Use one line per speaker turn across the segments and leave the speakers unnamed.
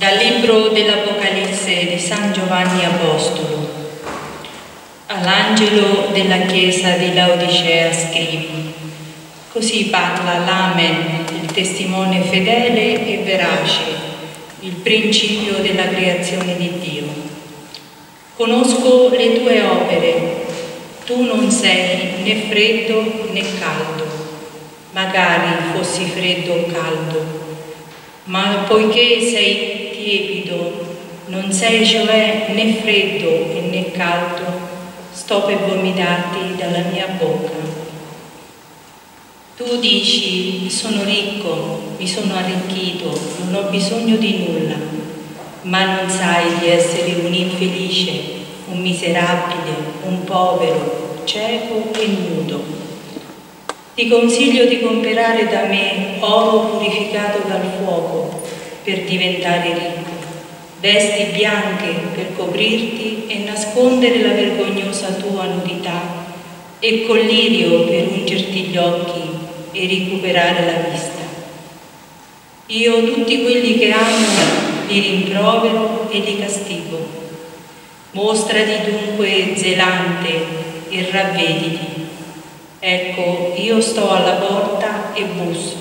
Dal libro dell'Apocalisse di San Giovanni Apostolo. All'angelo della chiesa di Laodicea scrivi. Così parla l'Amen, il testimone fedele e verace, il principio della creazione di Dio. Conosco le tue opere, tu non sei né freddo né caldo. Magari fossi freddo o caldo, ma poiché sei tiepido, non sei cioè né freddo e né caldo, sto per vomitarti dalla mia bocca. Tu dici, sono ricco, mi sono arricchito, non ho bisogno di nulla, ma non sai di essere un infelice, un miserabile, un povero, cieco e nudo. Ti consiglio di comprare da me oro purificato dal fuoco per diventare ricco, vesti bianche per coprirti e nascondere la vergognosa tua nudità e collirio per ungerti gli occhi e recuperare la vista. Io tutti quelli che amo li rimprovero e li castigo. Mostrati dunque zelante e ravvediti. Ecco, io sto alla porta e busso.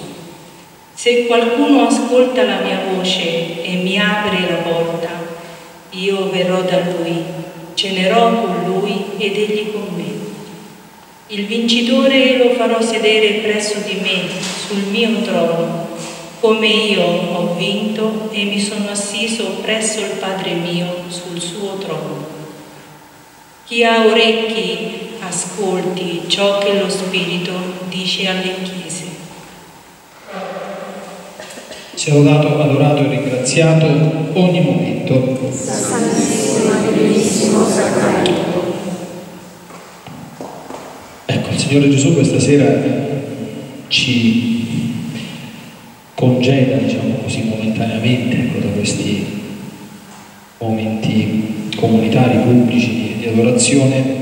Se qualcuno ascolta la mia voce e mi apre la porta, io verrò da lui, cenerò con lui ed egli con me. Il vincitore lo farò sedere presso di me, sul mio trono, come io ho vinto e mi sono assiso presso il Padre mio sul suo trono. Chi ha orecchi ascolti ciò che lo Spirito dice alle chiese.
sia lodato, adorato e ringraziato ogni momento. Ecco, il Signore Gesù questa sera ci congeda, diciamo così, momentaneamente ecco, da questi momenti comunitari, pubblici di adorazione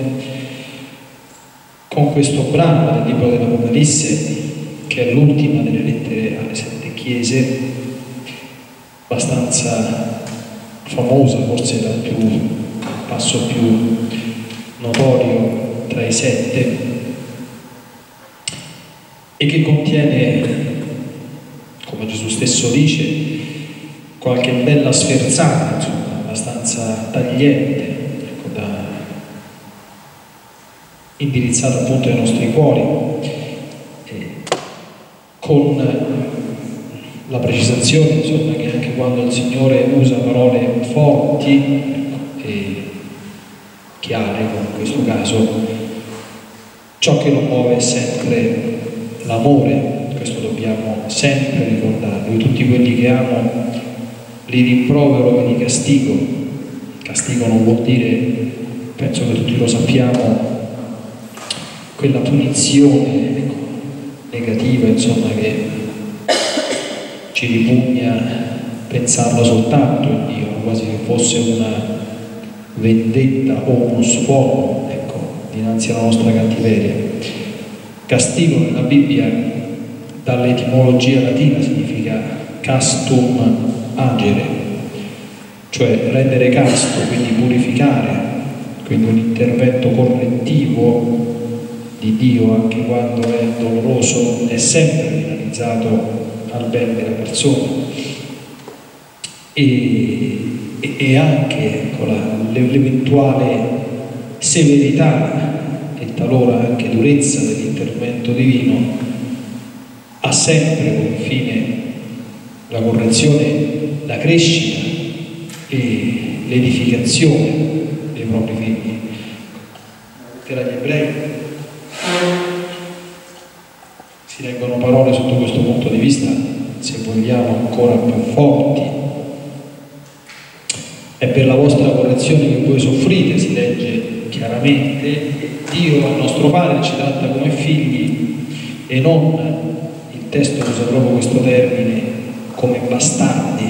questo brano del libro dell'Apocalisse che è l'ultima delle lettere alle sette chiese abbastanza famosa, forse il più passo più notorio tra i sette, e che contiene, come Gesù stesso dice, qualche bella sferzata, insomma, abbastanza tagliente, ecco, da, indirizzata appunto ai nostri cuori, eh, con la precisazione insomma, che anche quando il Signore usa parole forti e chiare, come in questo caso, ciò che lo muove è sempre l'amore, questo dobbiamo sempre ricordarlo, di tutti quelli che amo li rimprovero e li castigo, castigo non vuol dire, penso che tutti lo sappiamo, quella punizione negativa insomma che ci ripugna pensarla soltanto in Dio, quasi che fosse una vendetta o uno sfogo ecco, dinanzi alla nostra cattiveria. Castigo nella Bibbia dall'etimologia latina significa castum agere, cioè rendere casto, quindi purificare, quindi un intervento correttivo di Dio anche quando è doloroso è sempre finalizzato al bene della persona e, e, anche ecco, l'eventuale severità e talora anche durezza dell'intervento divino ha sempre come fine la correzione, la crescita e l'edificazione dei propri figli. Lettera agli ebrei si leggono parole sotto questo punto di vista, se vogliamo, ancora più forti. È per la vostra correzione che voi soffrite, si legge chiaramente, Dio, il nostro Padre, ci tratta come figli e non, il testo usa proprio questo termine, come bastardi,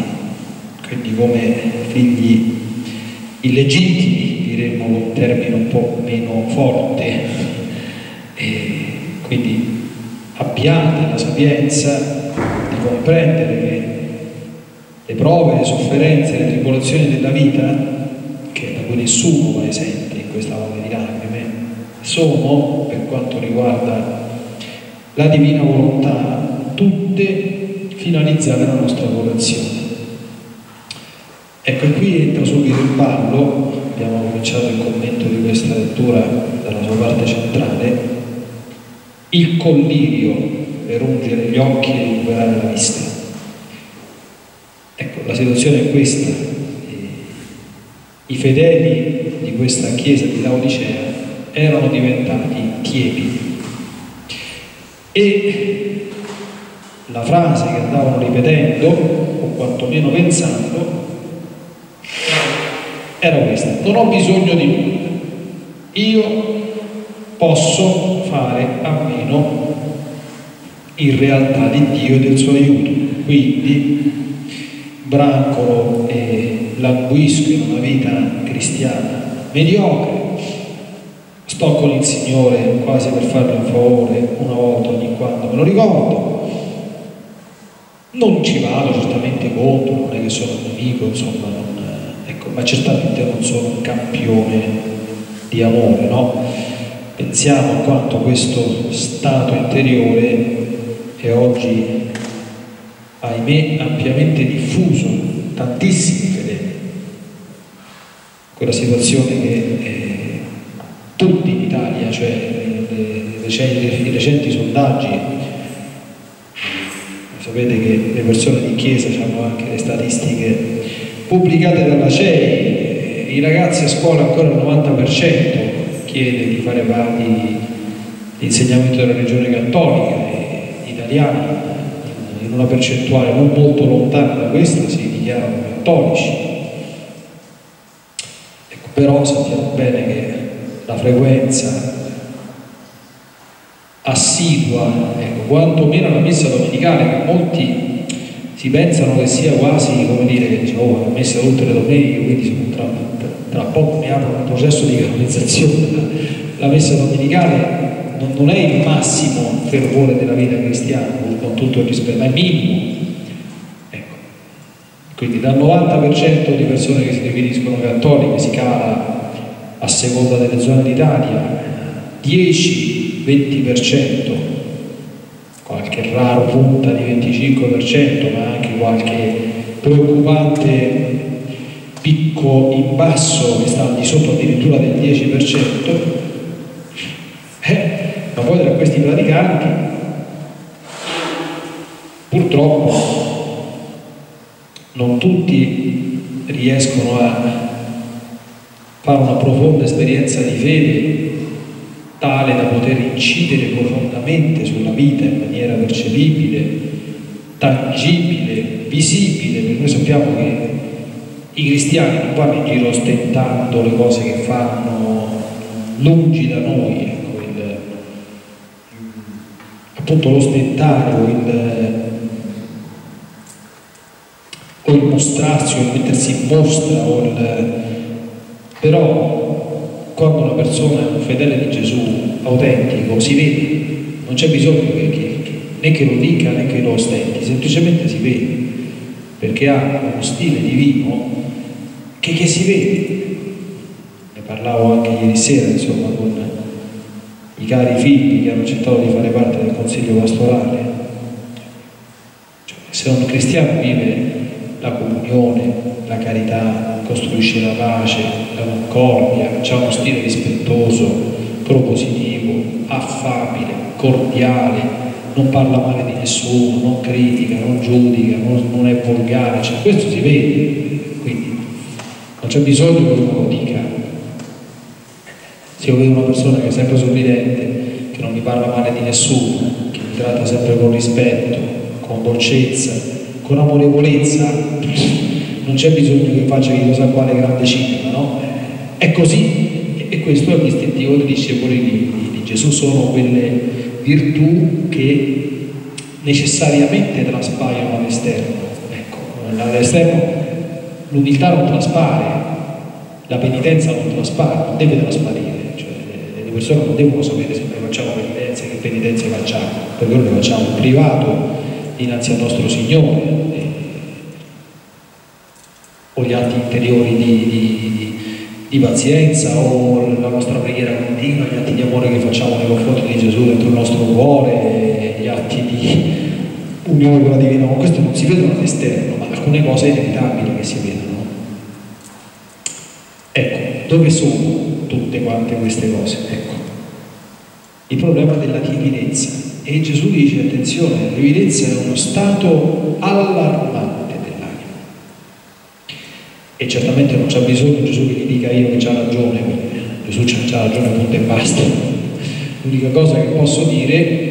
quindi come figli illegittimi, diremmo un termine un po' meno forte. E quindi abbiate la sapienza di comprendere che le prove, le sofferenze, le tribolazioni della vita, che da cui nessuno va esente in questa valle di lacrime, sono, per quanto riguarda la divina volontà, tutte finalizzate alla nostra vocazione. Ecco, qui entra subito in ballo, abbiamo cominciato il commento di questa lettura dalla sua parte centrale, il collirio per ungere gli occhi e recuperare la vista. Ecco, la situazione è questa. I fedeli di questa chiesa di Laodicea erano diventati tiepidi e la frase che andavano ripetendo, o quantomeno pensando, era questa, non ho bisogno di nulla, io posso fare a meno in realtà di Dio e del suo aiuto. Quindi brancolo e languisco in una vita cristiana mediocre, sto con il Signore quasi per fargli un favore una volta ogni quando me lo ricordo, non ci vado certamente contro, non è che sono un nemico, insomma, non, ecco, ma certamente non sono un campione di amore, no? Pensiamo a quanto questo stato interiore è oggi, ahimè, ampiamente diffuso, tantissimi fedeli. Quella situazione che eh, tutti in Italia, cioè i recenti, recenti sondaggi, sapete che le persone di chiesa hanno anche le statistiche pubblicate dalla CEI, i ragazzi a scuola ancora il 90% chiede di fare parte di della religione cattolica, gli italiani in una percentuale non molto lontana da questa si dichiarano cattolici. Ecco, però sappiamo bene che la frequenza assidua, ecco, quantomeno la messa domenicale, che molti si pensano che sia quasi come dire che dice, oh, messa tutte le domeniche, quindi tra, tra poco mi apro un processo di canonizzazione. La messa domenicale non, non, è il massimo fervore della vita cristiana, con tutto il rispetto, ma è minimo. Ecco. Quindi dal 90% di persone che si definiscono cattoliche si cala a seconda delle zone d'Italia, 10-20%, qualche raro punta di 25%, ma anche qualche preoccupante picco in basso che sta di sotto addirittura del 10%, eh, ma poi tra questi praticanti purtroppo non tutti riescono a fare una profonda esperienza di fede tale da poter incidere profondamente sulla vita in maniera percepibile, tangibile, visibile, perché noi sappiamo che i cristiani non vanno in giro ostentando le cose che fanno lungi da noi, ecco, il, appunto l'ostentare o il, mostrarsi o il mettersi in mostra il però quando una persona è un fedele di Gesù, autentico, si vede, non c'è bisogno che, che, che, né che lo dica né che lo ostenti, semplicemente si vede, perché ha uno stile divino che, che si vede. Ne parlavo anche ieri sera, insomma, con i cari figli che hanno accettato di fare parte del consiglio pastorale. Cioè, se un cristiano vive la comunione, la carità, costruisce la pace, la concordia, ha uno stile rispettoso, propositivo, affabile, cordiale, non parla male di nessuno, non critica, non giudica, non, non è volgare, cioè, questo si vede, non c'è bisogno che uno lo dica. Se io vedo una persona che è sempre sorridente, che non mi parla male di nessuno, che mi tratta sempre con rispetto, con dolcezza, con amorevolezza, non c'è bisogno che faccia chissà quale grande cinema, no? È così e questo è il distintivo dei discepoli di, di, di Gesù, sono quelle virtù che necessariamente traspaiono all'esterno. Ecco, all'esterno l'umiltà non traspare, la penitenza non traspare, non deve trasparire, cioè le persone non devono sapere se noi facciamo penitenze, che penitenze facciamo, perché noi le facciamo in privato dinanzi al nostro Signore. o gli atti interiori di, di, di, pazienza o la nostra preghiera continua, gli atti di amore che facciamo nei confronti di Gesù dentro il nostro cuore, gli atti di unione con la divina, queste non si vedono all'esterno, ma alcune cose inevitabili che si vedono. Ecco, dove sono tutte quante queste cose? Ecco, il problema della timidezza. E Gesù dice, attenzione, la timidezza è uno stato allarmante dell'anima. E certamente non c'è bisogno Gesù che gli dica io che c'ha ragione, Gesù c'ha ragione, punto e basta. L'unica cosa che posso dire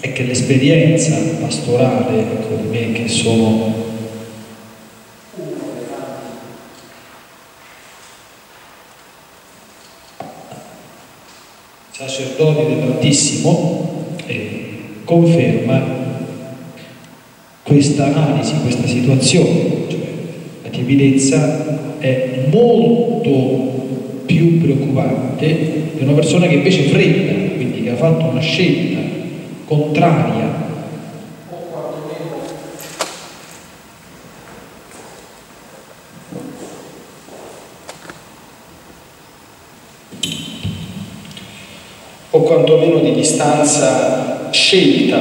è che l'esperienza pastorale, ecco, di me che sono sacerdoti dell'Altissimo eh, conferma questa analisi, questa situazione, cioè la timidezza è molto più preoccupante di una persona che invece fredda, quindi che ha fatto una scelta contraria o quantomeno di distanza scelta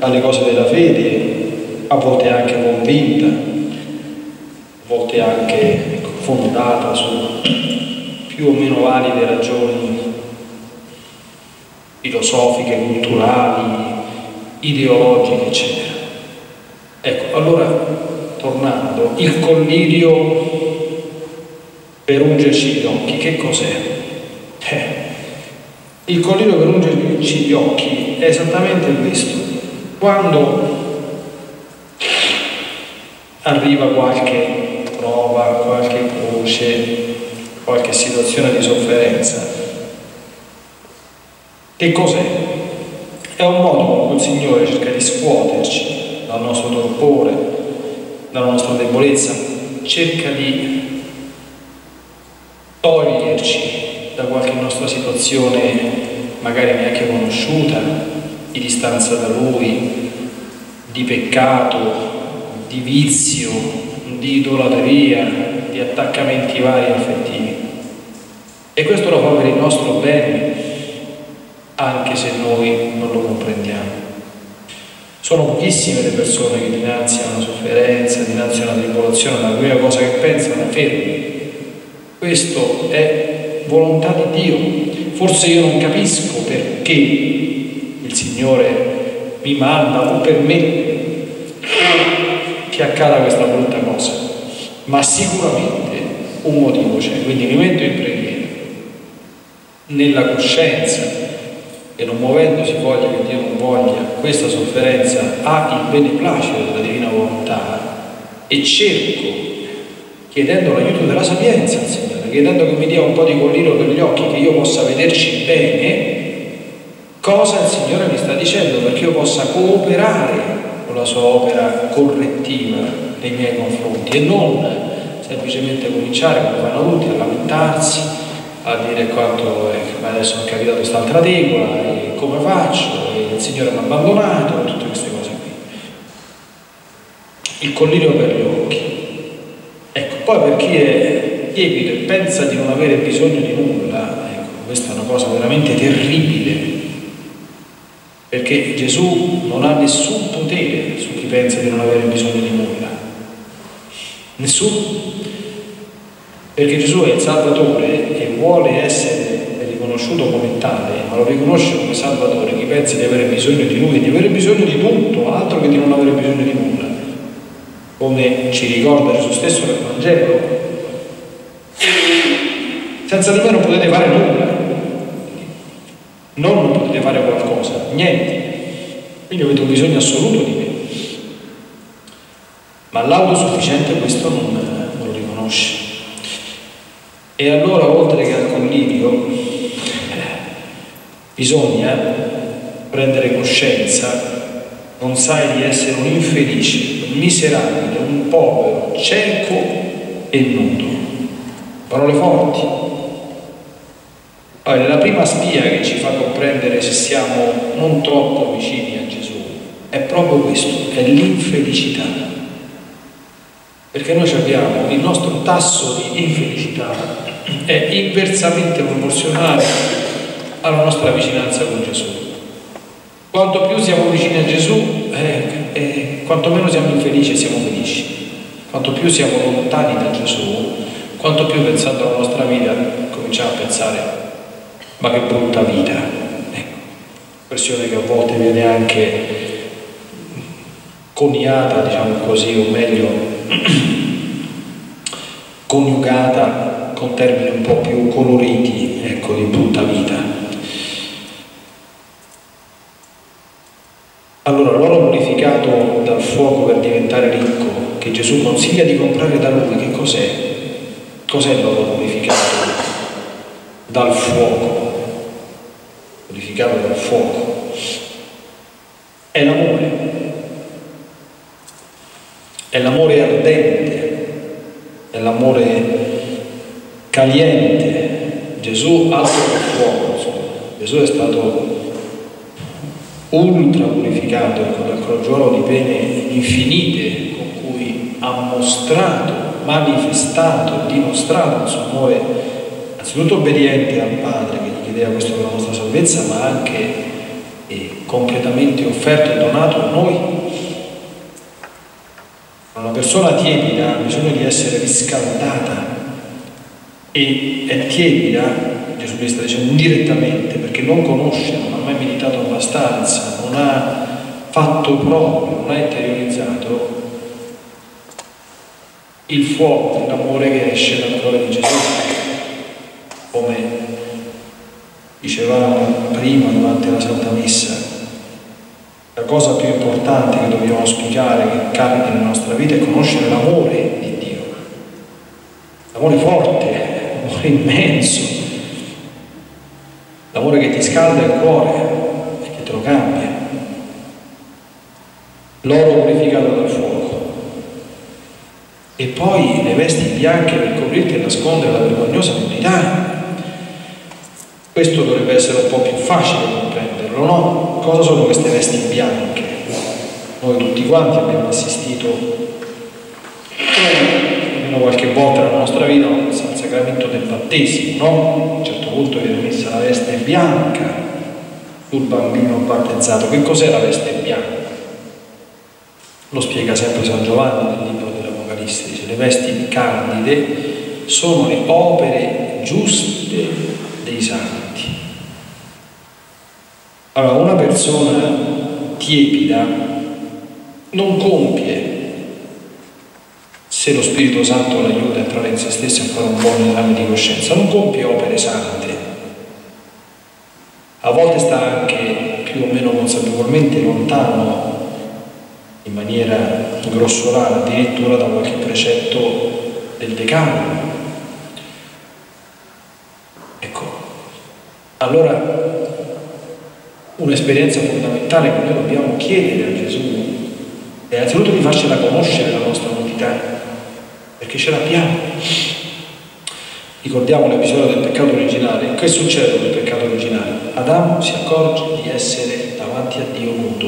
alle cose della fede, a volte anche convinta, a volte anche ecco, fondata su più o meno valide ragioni filosofiche, culturali, ideologiche, eccetera. Ecco, allora, tornando, il collirio per ungerci gli occhi, che cos'è? Eh, il collirio per ungerci gli occhi è esattamente questo. Quando arriva qualche prova, qualche croce, qualche situazione di sofferenza, che cos'è? È un modo con cui il Signore cerca di scuoterci dal nostro torpore, dalla nostra debolezza, cerca di toglierci da qualche nostra situazione magari neanche conosciuta, di distanza da Lui, di peccato, di vizio, di idolatria, di attaccamenti vari affettivi. E questo lo fa per il nostro bene, anche se noi non lo comprendiamo. Sono pochissime le persone che dinanzi a una sofferenza, dinanzi a una tribolazione, la prima cosa che pensano è fermi. Questo è volontà di Dio. Forse io non capisco perché il Signore mi manda o permette che accada questa brutta cosa, ma sicuramente un motivo c'è, quindi mi metto in preghiera, nella coscienza e non muovendosi voglia che Dio non voglia, questa sofferenza ha il beneplacito della divina volontà e cerco, chiedendo l'aiuto della sapienza al Signore chiedendo che mi dia un po' di collino per gli occhi, che io possa vederci bene cosa il Signore mi sta dicendo, perché io possa cooperare con la sua opera correttiva nei miei confronti e non semplicemente cominciare come fanno tutti a lamentarsi, a dire quanto eh, adesso ho capitato quest'altra tegola e come faccio, e il Signore mi ha abbandonato, tutte queste cose qui. Il collino per gli occhi. Ecco, poi per chi è tiepido e pensa di non avere bisogno di nulla, ecco, questa è una cosa veramente terribile, perché Gesù non ha nessun potere su chi pensa di non avere bisogno di nulla. Nessuno. Perché Gesù è il Salvatore e vuole essere riconosciuto come tale, ma lo riconosce come Salvatore chi pensa di avere bisogno di Lui, di avere bisogno di tutto, altro che di non avere bisogno di nulla. Come ci ricorda Gesù stesso nel Vangelo, senza di me non potete fare nulla. Non potete fare qualcosa, niente. Quindi avete un bisogno assoluto di me. Ma l'autosufficiente questo non, non lo riconosce. E allora, oltre che al collivio, bisogna prendere coscienza, non sai di essere un infelice, un miserabile, un povero, cieco e nudo. Parole forti. Allora, la prima spia che ci fa comprendere se siamo non troppo vicini a Gesù è proprio questo, è l'infelicità. perché noi abbiamo il nostro tasso di infelicità è inversamente proporzionale alla nostra vicinanza con Gesù. Quanto più siamo vicini a Gesù, eh, eh, quanto meno siamo infelici e siamo felici. Quanto più siamo lontani da Gesù, quanto più pensando alla nostra vita cominciamo a pensare, ma che brutta vita. Ecco, espressione che a volte viene anche coniata, diciamo così, o meglio, coniugata con termini un po' più coloriti, ecco, di brutta vita. Allora l'oro purificato dal fuoco per diventare ricco, che Gesù consiglia di comprare da lui, che cos'è? Cos'è l'oro purificato dal fuoco? Purificato dal fuoco. È l'amore. È l'amore ardente, è l'amore caliente. Gesù alto del fuoco. Gesù è stato ultra purificato con la crogiolo di pene infinite con cui ha mostrato, manifestato, dimostrato il suo amore anzitutto obbediente al Padre chiedeva questo per la nostra salvezza, ma anche eh, completamente offerto e donato a noi. Una persona tiepida ha bisogno di essere riscaldata e è tiepida Gesù Cristo sta dicendo indirettamente perché non conosce, non ha mai meditato abbastanza, non ha fatto proprio, non ha interiorizzato il fuoco dell'amore che esce dal cuore di Gesù, come dicevamo prima durante la Santa Messa. La cosa più importante che dobbiamo auspicare, che capita nella nostra vita, è conoscere l'amore di Dio. L'amore forte, l'amore immenso, l'amore che ti scalda il cuore e che te lo cambia, l'oro purificato dal fuoco e poi le vesti bianche per coprirti e nascondere la vergognosa nudità. Questo dovrebbe essere un po' più facile comprenderlo, no? Cosa sono queste vesti bianche? Noi tutti quanti abbiamo assistito almeno qualche volta nella nostra vita al sacramento del battesimo, no? A un certo punto viene messa la veste bianca sul bambino battezzato. Che cos'è la veste bianca? Lo spiega sempre San Giovanni nel libro dell'Apocalisse, dice le vesti candide sono le opere giuste dei santi. Allora, una persona tiepida non compie se lo Spirito Santo l'aiuta a entrare in se stesso e a fare un buon esame di coscienza, non compie opere sante. A volte sta anche più o meno consapevolmente lontano, in maniera grossolana, addirittura da qualche precetto del decano. Ecco, allora un'esperienza fondamentale che noi dobbiamo chiedere a Gesù è innanzitutto di farcela conoscere la nostra novità perché ce l'abbiamo. Ricordiamo l'episodio del peccato originale. Che succede il peccato originale? Adamo si accorge di essere davanti a Dio muto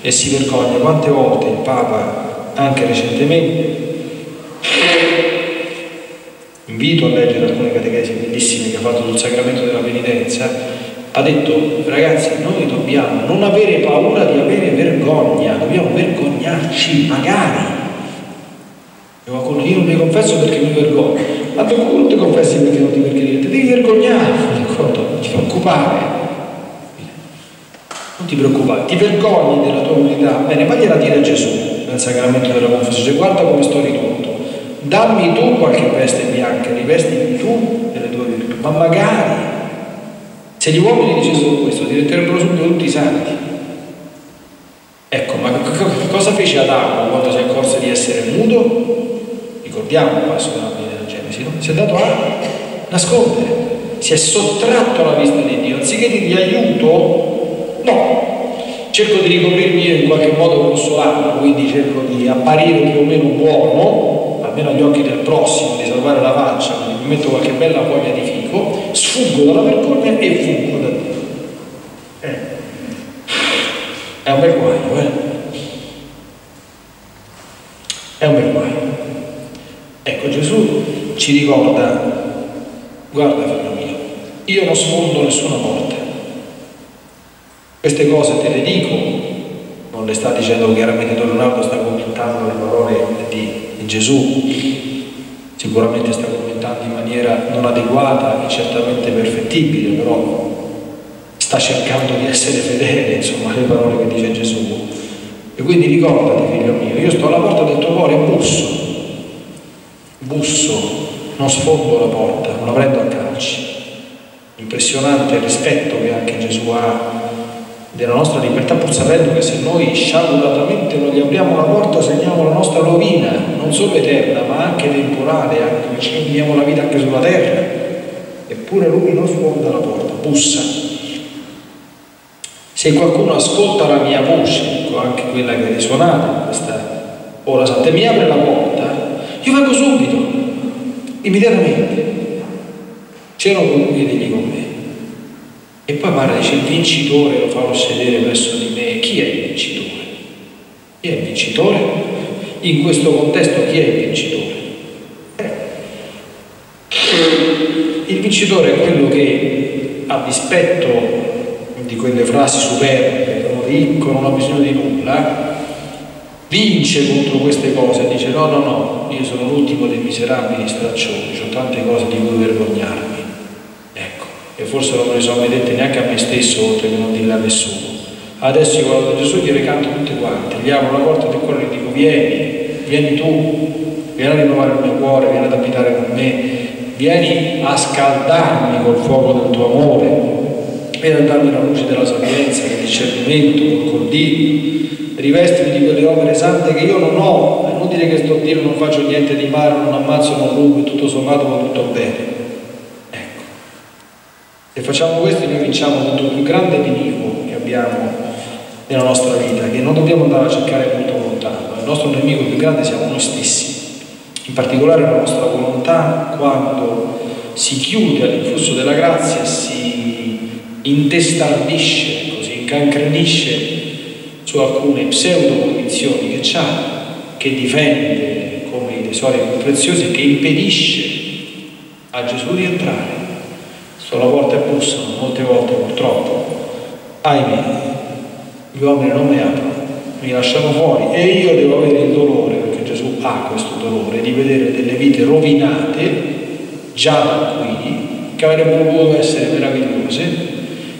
e si vergogna. Quante volte il Papa, anche recentemente, invito a leggere alcune catechesi bellissime che ha fatto sul sacramento della penitenza, ha detto ragazzi noi dobbiamo non avere paura di avere vergogna, dobbiamo vergognarci magari io non mi confesso perché mi vergogno. Ma tu non ti confessi perché non ti vergogni, ti devi vergognare, d'accordo? Non ti preoccupare. Non ti preoccupare, ti vergogni della tua umiltà. Bene, vagliela dire a Gesù nel sacramento della confessione. Guarda come sto ridotto. Dammi tu qualche veste bianca, rivestimi tu delle tue virtù. Ma magari, se gli uomini dicessero questo, diventerebbero subito tutti santi. Ecco, ma cosa fece Adamo quando si accorse di essere muto? ricordiamo il personaggio della Genesi, no? si è dato a nascondere, si è sottratto alla vista di Dio, anziché dirgli aiuto, no, cerco di ricoprirmi io in qualche modo grossolano, quindi cerco di apparire più o meno buono, almeno agli occhi del prossimo, di salvare la faccia, mi metto qualche bella foglia di fico, sfuggo dalla vergogna e fuggo da Dio. Eh. È un bel guaio, eh? È un bel guaio. ci ricorda, guarda figlio mio, io non sfondo nessuna porta. Queste cose te le dico, non le sta dicendo chiaramente Don Leonardo, sta commentando le parole di, Gesù, sicuramente sta commentando in maniera non adeguata e certamente perfettibile, però sta cercando di essere fedele, insomma, alle parole che dice Gesù. E quindi ricordati, figlio mio, io sto alla porta del tuo cuore e busso, busso, non sfondo la porta, non la prendo a calci. Impressionante il rispetto che anche Gesù ha della nostra libertà, pur sapendo che se noi sciaguratamente non gli apriamo la porta segniamo la nostra rovina, non solo eterna, ma anche temporale, anche ci viviamo la vita anche sulla terra. Eppure lui non sfonda la porta, bussa se qualcuno ascolta la mia voce, ecco anche quella che è risuonata in questa ora santa, mi apre la porta, io vengo subito, immediatamente. C'erano con lui ed con me. E poi parla, dice il vincitore lo farò sedere presso di me. Chi è il vincitore? Chi è il vincitore? In questo contesto chi è il vincitore? Eh. Il vincitore è quello che a dispetto di quelle frasi superbe, sono ricco, non ho bisogno di nulla, vince contro queste cose dice no, no, no, io sono l'ultimo dei miserabili straccioni, ho tante cose di cui vergognarmi. E forse non me ne sono vedette neanche a me stesso, oltre che non dirle a nessuno. Adesso io guardo Gesù e gli recanto tutte quante, gli apro la porta del cuore e gli dico vieni, vieni tu, vieni a rinnovare il mio cuore, vieni ad abitare con me, vieni a scaldarmi col fuoco del tuo amore, viene a darmi la luce della sapienza, del discernimento, col Dio, rivestimi di quelle opere sante che io non ho, è inutile che sto a dire non faccio niente di male, non ammazzo, non rubo, tutto sommato va tutto bene. Se facciamo questo noi vinciamo tutto il più grande nemico che abbiamo nella nostra vita, che non dobbiamo andare a cercare molto lontano. Il nostro nemico più grande siamo noi stessi, in particolare la nostra volontà quando si chiude all'influsso della grazia, si intestardisce, così incancrenisce su alcune pseudo condizioni che ha, che difende come i tesori più preziosi che impedisce a Gesù di entrare. Sulla porta e bussano, molte volte purtroppo, ahimè, gli uomini non mi aprono, mi lasciano fuori e io devo avere il dolore, perché Gesù ha questo dolore, di vedere delle vite rovinate già da qui, che avrebbero potuto essere meravigliose,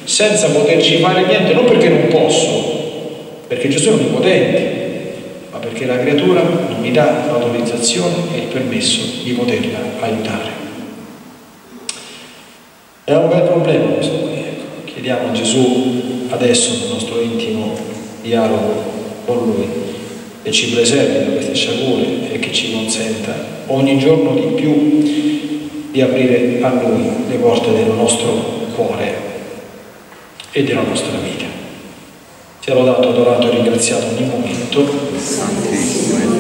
senza poterci fare niente, non perché non posso, perché Gesù è onnipotente, ma perché la creatura non mi dà l'autorizzazione e il permesso di poterla aiutare. È un bel problema questo qui. Ecco. Chiediamo a Gesù adesso nel nostro intimo dialogo con Lui che ci preservi da queste sciagure e che ci consenta ogni giorno di più di aprire a Lui le porte del nostro cuore e della nostra vita. Sia lodato, adorato e ringraziato ogni momento. Santissimo